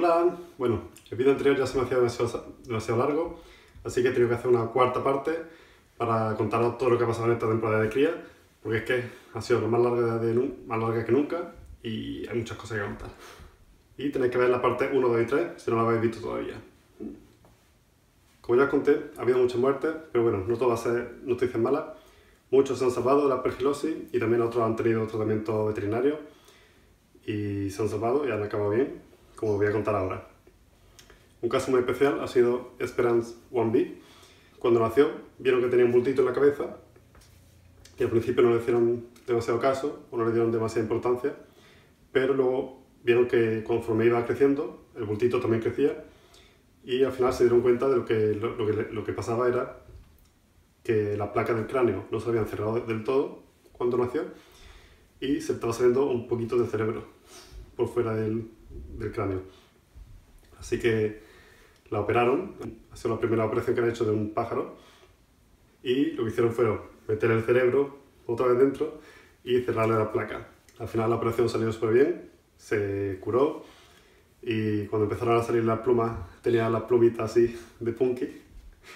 Hola, bueno, el vídeo anterior ya se me hacía demasiado, demasiado largo, así que he tenido que hacer una cuarta parte para contaros todo lo que ha pasado en esta temporada de cría, porque es que ha sido más larga, de, más larga que nunca y hay muchas cosas que contar. Y tenéis que ver la parte 1, 2 y 3 si no la habéis visto todavía. Como ya os conté, ha habido muchas muertes, pero bueno, no todo va a ser noticias malas. Muchos se han salvado de la pergilosis y también otros han tenido tratamiento veterinario y se han salvado y han acabado bien, como voy a contar ahora. Un caso muy especial ha sido Esperance 1B. Cuando nació, vieron que tenía un bultito en la cabeza y al principio no le hicieron demasiado caso o no le dieron demasiada importancia, pero luego vieron que conforme iba creciendo, el bultito también crecía y al final se dieron cuenta de lo que, lo, que, pasaba era que la placa del cráneo no se habían cerrado del todo cuando nació y se estaba saliendo un poquito de cerebro por fuera del, del cráneo. Así que la operaron, ha sido la primera operación que han hecho de un pájaro y lo que hicieron fue meter el cerebro otra vez dentro y cerrarle la placa. Al final la operación salió súper bien, se curó y cuando empezaron a salir las plumas tenía la plumita así de punky,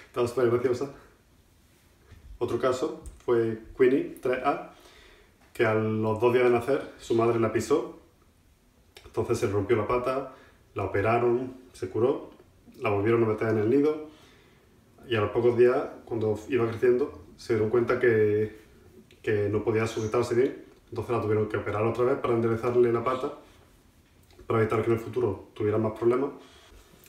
estaba súper graciosa. Otro caso fue Queenie 3A, que a los dos días de nacer su madre la pisó, entonces se rompió la pata, la operaron, se curó, la volvieron a meter en el nido y a los pocos días, cuando iba creciendo, se dieron cuenta que, que no podía sujetarse bien, entonces la tuvieron que operar otra vez para enderezarle la pata, para evitar que en el futuro tuviera más problemas.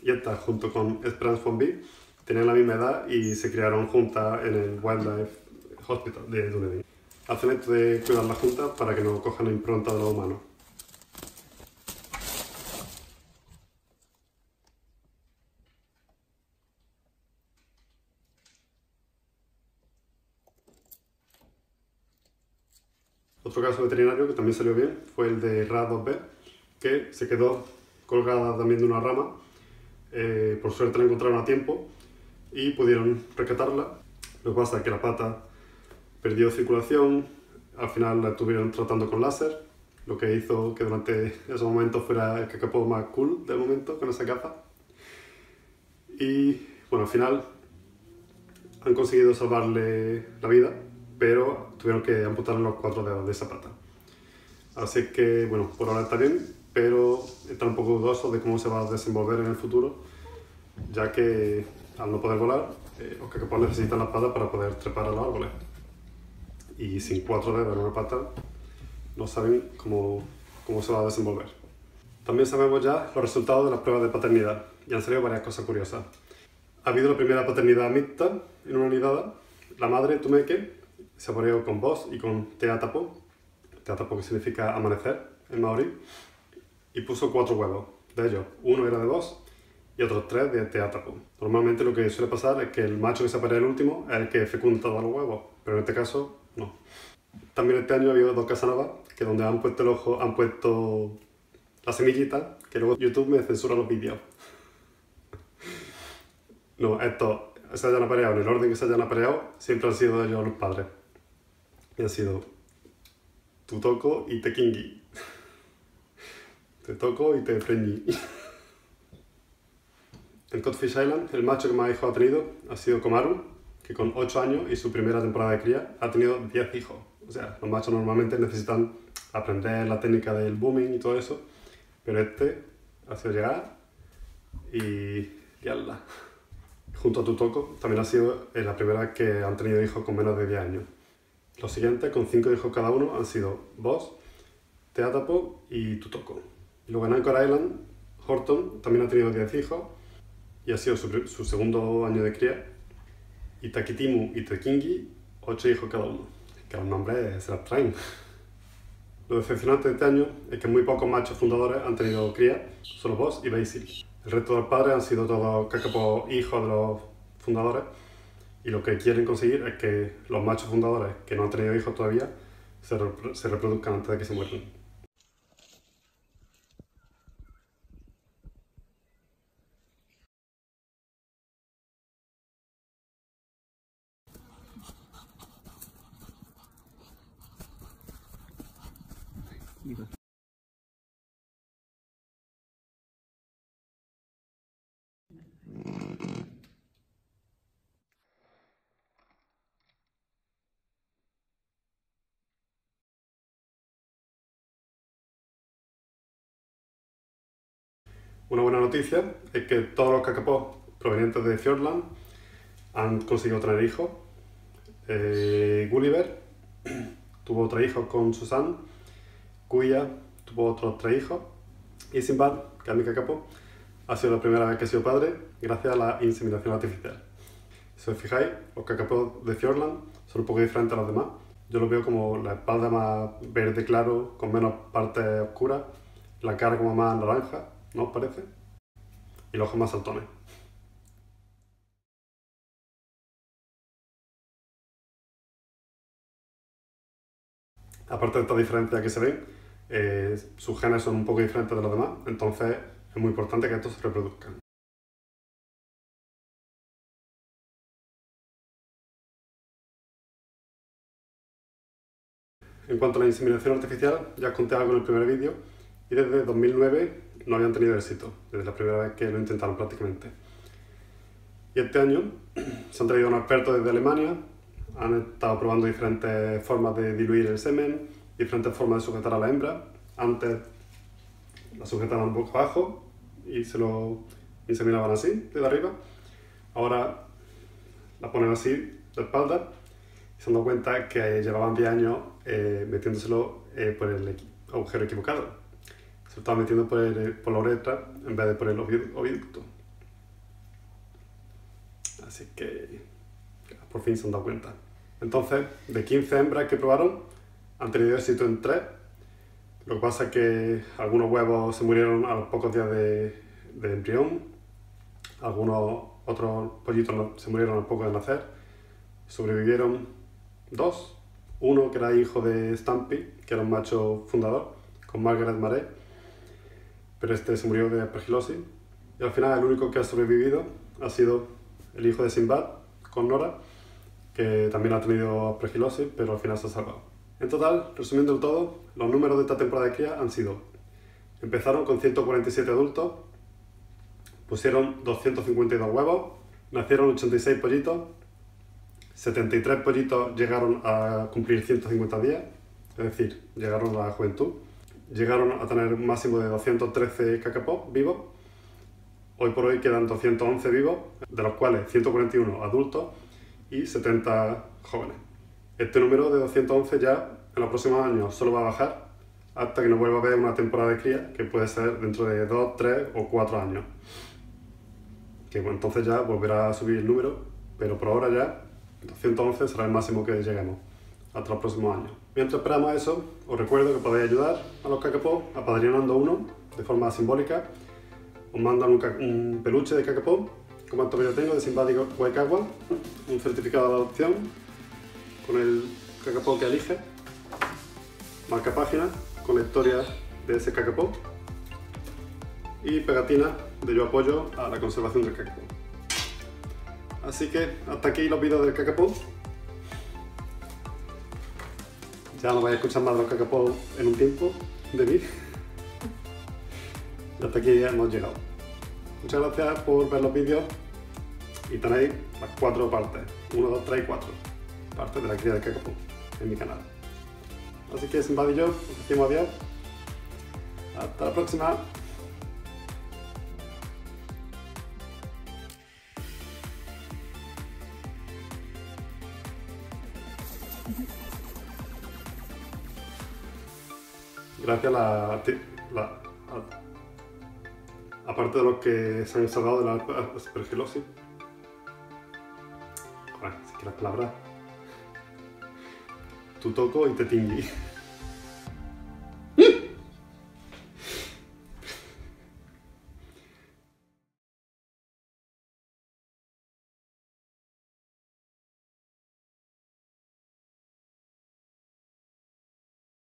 Y esta, junto con Esperance B, tenían la misma edad y se criaron juntas en el Wildlife Hospital de Dunedin. Hacen esto de cuidarlas juntas para que no cojan impronta de los humanos. Otro caso veterinario que también salió bien fue el de Ra2B, que se quedó colgada también de una rama. Eh, por suerte la encontraron a tiempo y pudieron rescatarla. Lo que pasa es que la pata perdió circulación, al final la estuvieron tratando con láser, lo que hizo que durante esos momentos fuera el cacapó más cool del momento con esa caza. Y bueno, al final han conseguido salvarle la vida, pero tuvieron que amputarle los cuatro dedos de esa pata. Así que, bueno, por ahora está bien, pero está un poco dudoso de cómo se va a desenvolver en el futuro, ya que al no poder volar, eh, los cacapós necesitan las patas para poder trepar a los árboles. Y sin cuatro dedos en una pata, no saben cómo, cómo se va a desenvolver. También sabemos ya los resultados de las pruebas de paternidad, y han salido varias cosas curiosas. Ha habido la primera paternidad mixta en una unidad. La madre, Tumeke, se apareó con vos y con Teatapo, Teatapo que significa amanecer en maorí, y puso cuatro huevos. De ellos, uno era de vos y otros tres de Teatapo. Normalmente lo que suele pasar es que el macho que se aparea el último es el que fecunda todos los huevos, pero en este caso no. También este año ha habido dos casanovas que donde han puesto el ojo han puesto la semillita, que luego YouTube me censura los vídeos. No, estos se hayan apareado en el orden que se hayan apareado, siempre han sido ellos los padres. Y ha sido tu toco y te kingi. Te toco y te freñi. En Codfish Island, el macho que más hijos ha tenido ha sido Komaru, que con 8 años y su primera temporada de cría ha tenido 10 hijos. O sea, los machos normalmente necesitan aprender la técnica del booming y todo eso, pero este ha sido llegar y liarla. Junto a Tutoco, también ha sido la primera que han tenido hijos con menos de 10 años. Los siguientes, con 5 hijos cada uno, han sido Boss, Teatapo y Tutoco. Y luego en Anchor Island, Horton también ha tenido 10 hijos y ha sido su, su segundo año de cría. Y Takitimu y Tekingi, 8 hijos cada uno. Que los nombres se las traen. Lo decepcionante de este año es que muy pocos machos fundadores han tenido cría, solo Boss y Basil. El resto de los padres han sido todos cacapos hijos de los fundadores y lo que quieren conseguir es que los machos fundadores que no han tenido hijos todavía se, se reproduzcan antes de que se mueran. Una buena noticia es que todos los cacapós provenientes de Fjordland han conseguido tener hijos. Eh, Gulliver tuvo tres hijos con Susan, Kuya tuvo otros tres hijos y Sinbad, que es mi cacapó, ha sido la primera vez que ha sido padre gracias a la inseminación artificial. Si os fijáis, los cacapós de Fjordland son un poco diferentes a los demás. Yo los veo como la espalda más verde claro, con menos partes oscuras, la cara como más naranja ¿no os parece? Y los ojos más saltones. Aparte de esta diferencia que se ven, eh, sus genes son un poco diferentes de los demás, entonces es muy importante que estos se reproduzcan. En cuanto a la inseminación artificial, ya os conté algo en el primer vídeo, y desde 2009 no habían tenido éxito, desde la primera vez que lo intentaron prácticamente. Y este año se han traído unos expertos desde Alemania, han estado probando diferentes formas de diluir el semen, diferentes formas de sujetar a la hembra. Antes la sujetaban boca abajo y se lo inseminaban así, desde arriba. Ahora la ponen así, de espalda, y se han dado cuenta que llevaban 10 años eh, metiéndoselo eh, por el agujero equivocado se estaba metiendo por, por la uretra en vez de por el oviducto. Así que por fin se han dado cuenta. Entonces, de 15 hembras que probaron, han tenido éxito en 3. Lo que pasa es que algunos huevos se murieron a los pocos días de, de embrión, algunos otros pollitos se murieron al poco de nacer, sobrevivieron dos, uno que era hijo de Stampy, que era un macho fundador, con Margaret Marais, pero este se murió de aspergilosis. Y al final el único que ha sobrevivido ha sido el hijo de Sinbad, con Nora, que también ha tenido aspergilosis, pero al final se ha salvado. En total, resumiendo el todo, los números de esta temporada de cría han sido, empezaron con 147 adultos, pusieron 252 huevos, nacieron 86 pollitos, 73 pollitos llegaron a cumplir 150 días, es decir, llegaron a la juventud, llegaron a tener un máximo de 213 cacapós vivos. Hoy por hoy quedan 211 vivos, de los cuales 141 adultos y 70 jóvenes. Este número de 211 ya en los próximos años solo va a bajar hasta que nos vuelva a ver una temporada de cría, que puede ser dentro de 2, 3 o 4 años. Que entonces ya volverá a subir el número, pero por ahora ya 211 será el máximo que lleguemos hasta los próximos años. Mientras esperamos eso, os recuerdo que podéis ayudar a los cacapó apadrinando uno de forma simbólica. Os mandan un, peluche de cacapó, como yo tengo, de Simpático Waikawa, un certificado de adopción con el cacapó que elige, marca página con la historia de ese cacapó y pegatina de yo apoyo a la conservación del cacapó. Así que hasta aquí los vídeos del cacapó. Ya no vais a escuchar más de los cacapó en un tiempo de mí. Y hasta aquí ya hemos llegado. Muchas gracias por ver los vídeos y tenéis las cuatro partes. 1, 2, 3 y 4 partes de la cría de cacapó en mi canal. Así que sin más yo, os decimos adiós. Hasta la próxima. Gracias a la, aparte de los que se han salvado de la aspergilosis, joder, si que las palabras, tu toco y te tingui.